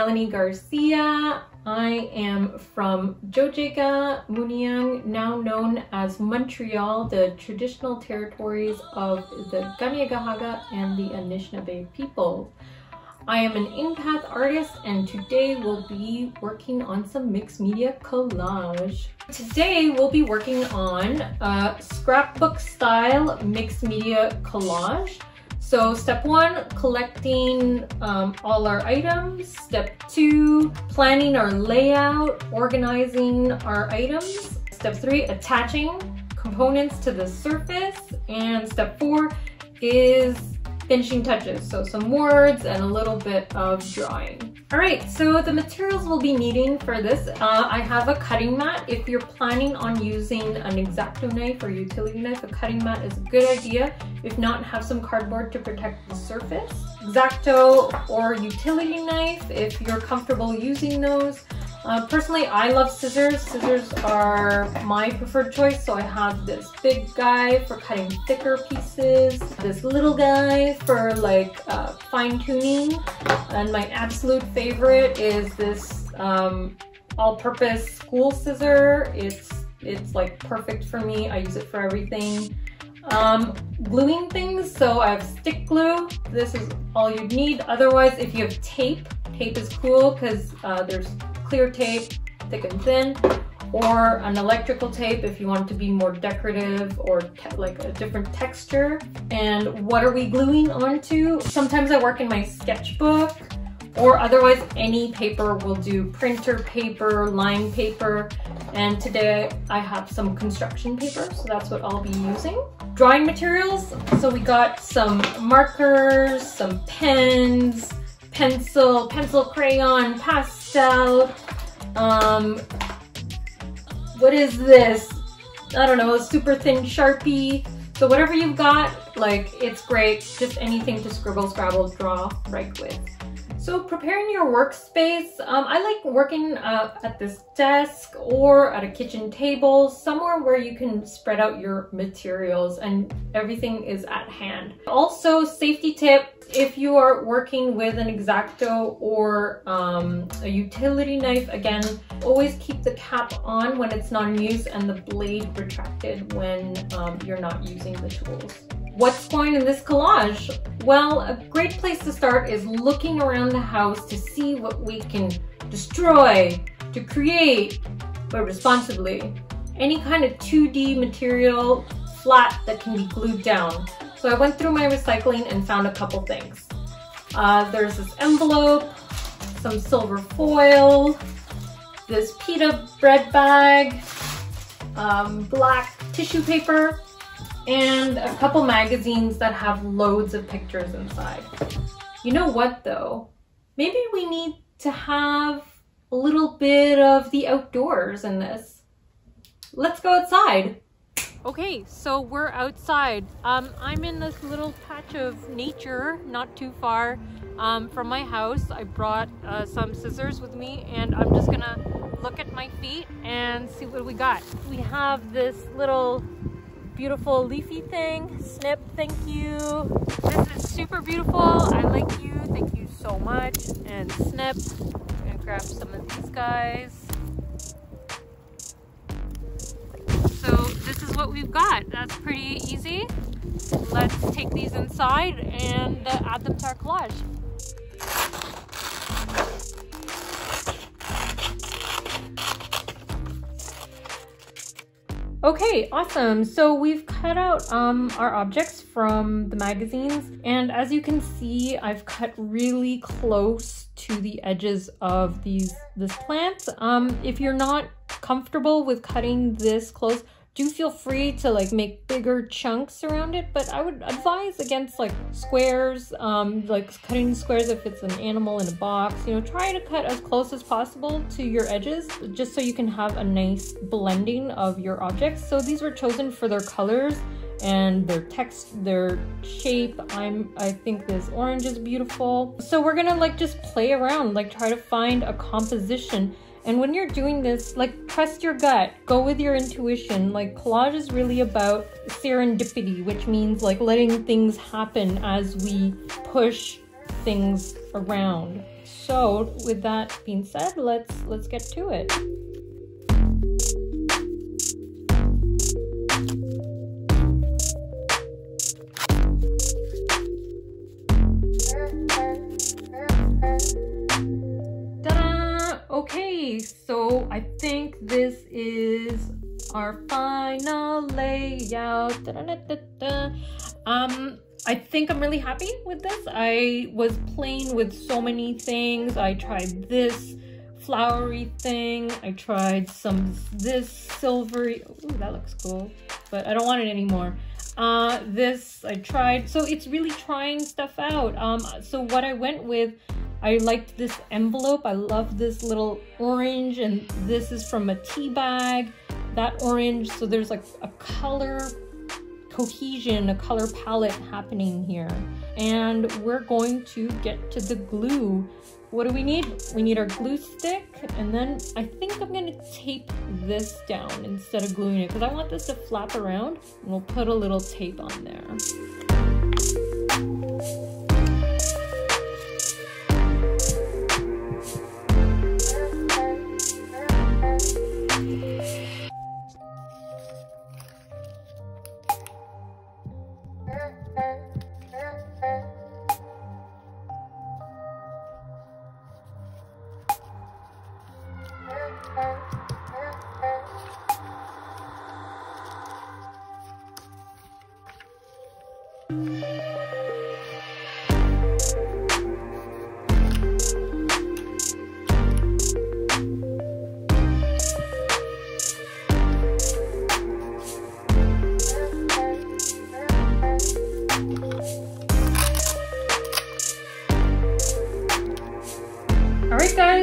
Melanie Garcia. I am from Tiohtià:ke, Mooniyang, now known as Montreal, the traditional territories of the Kanien'kehá:ka and the Anishinaabe people. I am an inPath artist and today we'll be working on some mixed media collage. Today we'll be working on a scrapbook style mixed media collage. So step one, collecting um, all our items. Step two, planning our layout, organizing our items. Step three, attaching components to the surface. And step four is finishing touches. So some words and a little bit of drawing. All right, so the materials we'll be needing for this, uh, I have a cutting mat. If you're planning on using an X-Acto knife or utility knife, a cutting mat is a good idea. If not, have some cardboard to protect the surface. X-Acto or utility knife, if you're comfortable using those. Uh, personally, I love scissors. Scissors are my preferred choice. So I have this big guy for cutting thicker pieces, this little guy for like uh, fine tuning, and my absolute favorite is this um, all-purpose school scissor. It's it's like perfect for me. I use it for everything. Um, gluing things, so I have stick glue. This is all you'd need. Otherwise, if you have tape, tape is cool because uh, there's clear tape, thick and thin, or an electrical tape if you want it to be more decorative or like a different texture. And what are we gluing onto? Sometimes I work in my sketchbook or otherwise any paper will do printer paper, line paper, and today I have some construction paper, so that's what I'll be using. Drawing materials, so we got some markers, some pens, pencil, pencil crayon, pastel. Um, what is this? I don't know, super thin Sharpie. So whatever you've got, like, it's great. Just anything to scribble, scrabble, draw, write with. So preparing your workspace, um, I like working uh, at this desk or at a kitchen table, somewhere where you can spread out your materials and everything is at hand. Also, safety tip, if you are working with an X-Acto or um, a utility knife, again, always keep the cap on when it's not in use and the blade retracted when um, you're not using the tools. What's going in this collage? Well, a great place to start is looking around the house to see what we can destroy, to create, but responsibly. Any kind of 2D material, flat, that can be glued down. So I went through my recycling and found a couple things. Uh, there's this envelope, some silver foil, this pita bread bag, um, black tissue paper, and a couple magazines that have loads of pictures inside. You know what though? Maybe we need to have a little bit of the outdoors in this. Let's go outside. Okay, so we're outside. Um, I'm in this little patch of nature, not too far um, from my house. I brought uh, some scissors with me and I'm just gonna look at my feet and see what we got. We have this little beautiful leafy thing. Snip, thank you. This is super beautiful. I like you. Thank you so much. And Snip, I'm gonna grab some of these guys. So this is what we've got. That's pretty easy. Let's take these inside and uh, add them to our collage. Okay, awesome. So we've cut out um, our objects from the magazines and as you can see, I've cut really close to the edges of these this plant. Um, if you're not comfortable with cutting this close, do feel free to like make bigger chunks around it, but I would advise against like squares, um, like cutting squares if it's an animal in a box, you know, try to cut as close as possible to your edges just so you can have a nice blending of your objects. So these were chosen for their colors and their text, their shape. I'm, I think this orange is beautiful. So we're gonna like just play around, like try to find a composition and when you're doing this, like trust your gut, go with your intuition. Like collage is really about serendipity, which means like letting things happen as we push things around. So with that being said, let's let's get to it. Okay, so I think this is our final layout. Da -da -da um, I think I'm really happy with this. I was playing with so many things. I tried this flowery thing. I tried some this silvery. Ooh, that looks cool, but I don't want it anymore. Uh, this I tried. So it's really trying stuff out. Um, so what I went with, I liked this envelope. I love this little orange and this is from a tea bag. That orange, so there's like a color cohesion, a color palette happening here. And we're going to get to the glue. What do we need? We need our glue stick, and then I think I'm gonna tape this down instead of gluing it, because I want this to flap around, and we'll put a little tape on there. Alright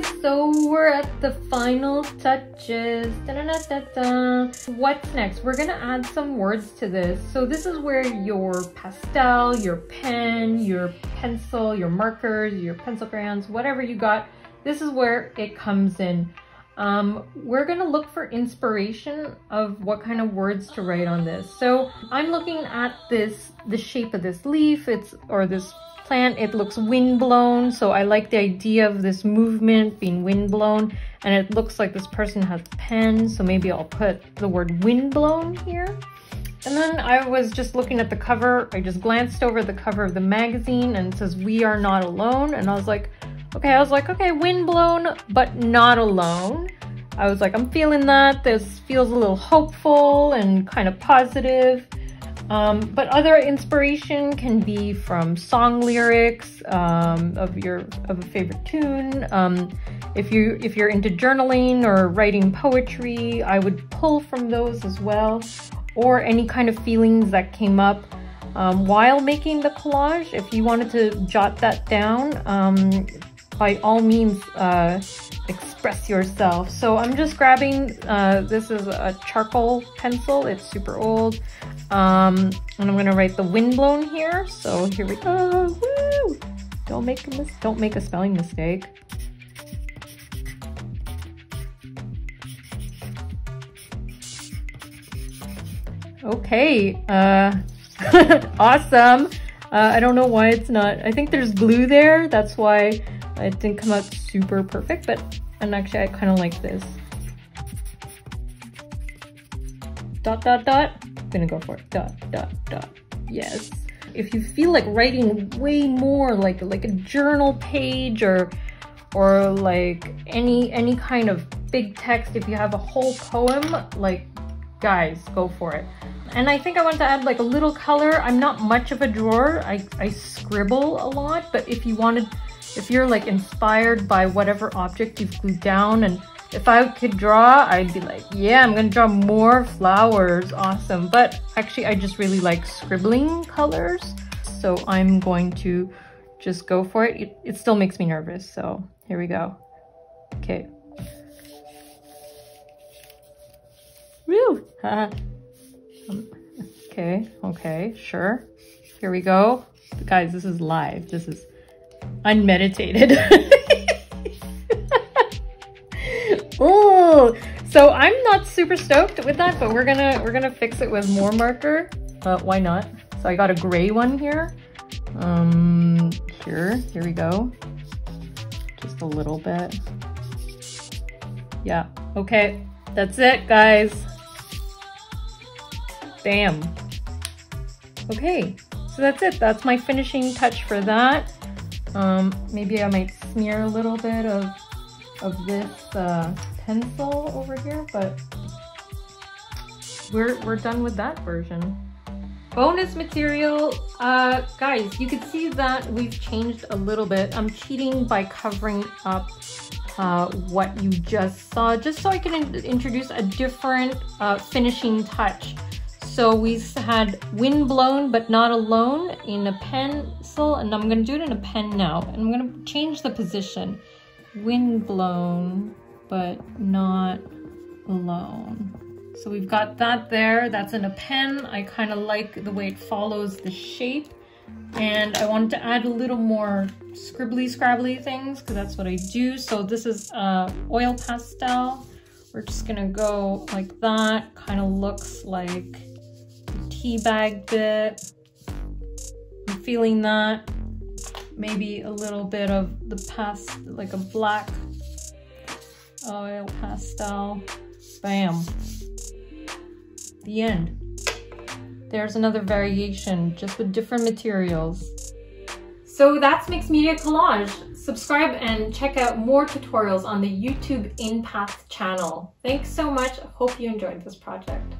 guys, so we're at the final touches. Da -da -da What's next? We're gonna add some words to this. So this is where your pastel, your pen, your pencil, your markers, your pencil crayons, whatever you got, this is where it comes in. Um, we're gonna look for inspiration of what kind of words to write on this. So I'm looking at this, the shape of this leaf, it's or this plant. It looks windblown, so I like the idea of this movement being windblown. And it looks like this person has a pen, so maybe I'll put the word windblown here. And then I was just looking at the cover. I just glanced over the cover of the magazine and it says, we are not alone. And I was like, okay, I was like, okay, windblown, but not alone. I was like, I'm feeling that. This feels a little hopeful and kind of positive. Um, but other inspiration can be from song lyrics um, of your of a favorite tune. Um, if you if you're into journaling or writing poetry, I would pull from those as well, or any kind of feelings that came up um, while making the collage. If you wanted to jot that down, um, by all means, uh, express yourself. So I'm just grabbing, uh, this is a charcoal pencil. It's super old. Um, and I'm gonna write the windblown here. So here we go. Woo! Don't make a mis don't make a spelling mistake. Okay, uh, awesome. Uh, I don't know why it's not, I think there's glue there. That's why it didn't come out super perfect, but, and actually I kind of like this. Dot, dot, dot gonna go for it. Dot, dot, dot. Yes. If you feel like writing way more, like like a journal page or or like any any kind of big text, if you have a whole poem, like guys, go for it. And I think I want to add like a little color. I'm not much of a drawer. I, I scribble a lot, but if you wanted, if you're like inspired by whatever object you've glued down and if I could draw, I'd be like, yeah, I'm gonna draw more flowers, awesome. But actually, I just really like scribbling colors. So I'm going to just go for it. It, it still makes me nervous, so here we go. Okay. Woo! um, okay, okay, sure. Here we go. Guys, this is live. This is unmeditated. so I'm not super stoked with that, but we're gonna we're gonna fix it with more marker. But why not? So I got a gray one here. Um, here, here we go. just a little bit. Yeah, okay. That's it, guys. Bam. Okay, so that's it. That's my finishing touch for that. Um, maybe I might smear a little bit of, of this uh, pencil over here, but we're, we're done with that version. Bonus material, uh, guys, you can see that we've changed a little bit. I'm cheating by covering up uh, what you just saw, just so I can in introduce a different uh, finishing touch. So we had wind blown but not alone in a pencil and I'm gonna do it in a pen now. And I'm gonna change the position. Wind blown but not alone. So we've got that there, that's in a pen. I kind of like the way it follows the shape. And I wanted to add a little more scribbly scrabbly things because that's what I do. So this is uh, oil pastel. We're just gonna go like that. Kind of looks like a tea bag bit. I'm feeling that. Maybe a little bit of the past, like a black oil pastel. Bam the end. There's another variation, just with different materials. So that's Mixed Media Collage. Subscribe and check out more tutorials on the YouTube InPath channel. Thanks so much. Hope you enjoyed this project.